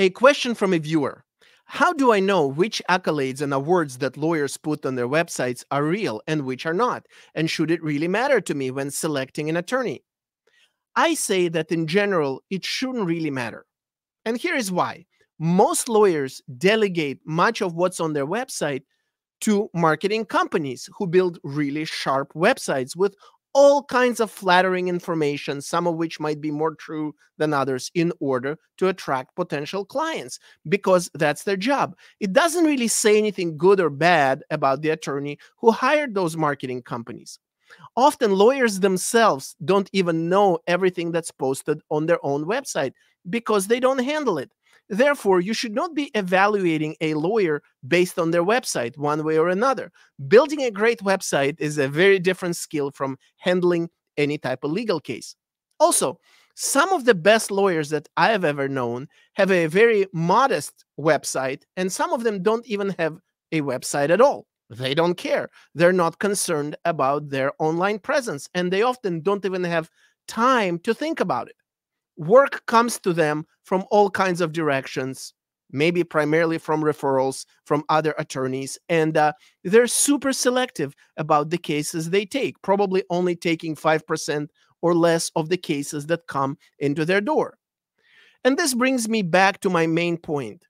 A question from a viewer How do I know which accolades and awards that lawyers put on their websites are real and which are not? And should it really matter to me when selecting an attorney? I say that in general, it shouldn't really matter. And here is why most lawyers delegate much of what's on their website to marketing companies who build really sharp websites with all kinds of flattering information, some of which might be more true than others, in order to attract potential clients because that's their job. It doesn't really say anything good or bad about the attorney who hired those marketing companies. Often, lawyers themselves don't even know everything that's posted on their own website because they don't handle it. Therefore, you should not be evaluating a lawyer based on their website one way or another. Building a great website is a very different skill from handling any type of legal case. Also, some of the best lawyers that I have ever known have a very modest website, and some of them don't even have a website at all. They don't care. They're not concerned about their online presence, and they often don't even have time to think about it work comes to them from all kinds of directions maybe primarily from referrals from other attorneys and uh, they're super selective about the cases they take probably only taking 5% or less of the cases that come into their door. And this brings me back to my main point.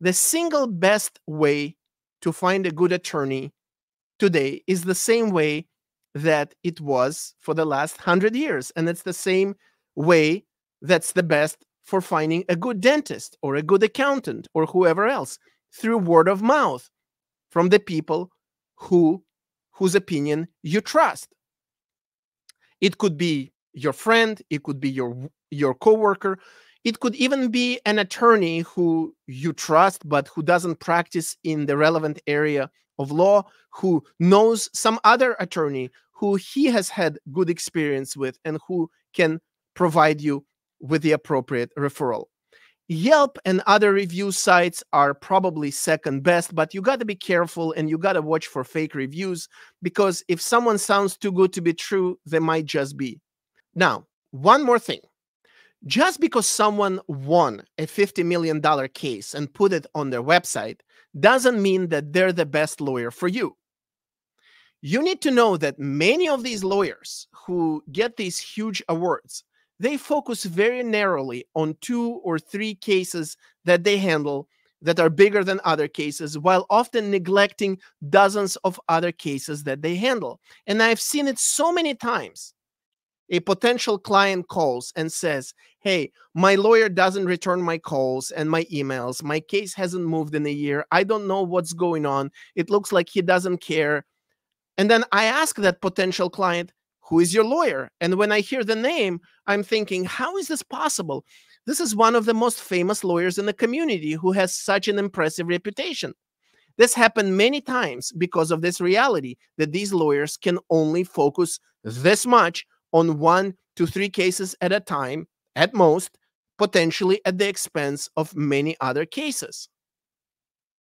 The single best way to find a good attorney today is the same way that it was for the last 100 years and it's the same way that's the best for finding a good dentist or a good accountant or whoever else through word of mouth from the people who whose opinion you trust. It could be your friend it could be your your coworker it could even be an attorney who you trust but who doesn't practice in the relevant area of law who knows some other attorney who he has had good experience with and who can provide you with the appropriate referral. Yelp and other review sites are probably second best, but you got to be careful and you got to watch for fake reviews because if someone sounds too good to be true, they might just be. Now, one more thing. Just because someone won a $50 million case and put it on their website doesn't mean that they're the best lawyer for you. You need to know that many of these lawyers who get these huge awards they focus very narrowly on two or three cases that they handle that are bigger than other cases, while often neglecting dozens of other cases that they handle. And I've seen it so many times. A potential client calls and says, Hey, my lawyer doesn't return my calls and my emails. My case hasn't moved in a year. I don't know what's going on. It looks like he doesn't care. And then I ask that potential client, who is your lawyer? And when I hear the name, I'm thinking, how is this possible? This is one of the most famous lawyers in the community who has such an impressive reputation. This happened many times because of this reality that these lawyers can only focus this much on one to three cases at a time, at most, potentially at the expense of many other cases.